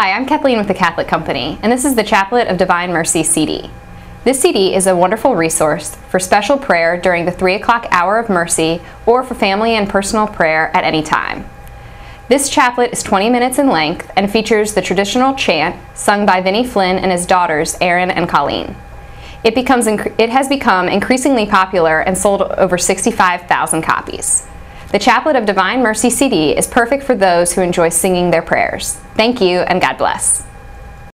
Hi, I'm Kathleen with the Catholic Company, and this is the Chaplet of Divine Mercy CD. This CD is a wonderful resource for special prayer during the 3 o'clock hour of mercy or for family and personal prayer at any time. This chaplet is 20 minutes in length and features the traditional chant sung by Vinny Flynn and his daughters, Erin and Colleen. It, becomes, it has become increasingly popular and sold over 65,000 copies. The Chaplet of Divine Mercy CD is perfect for those who enjoy singing their prayers. Thank you and God bless.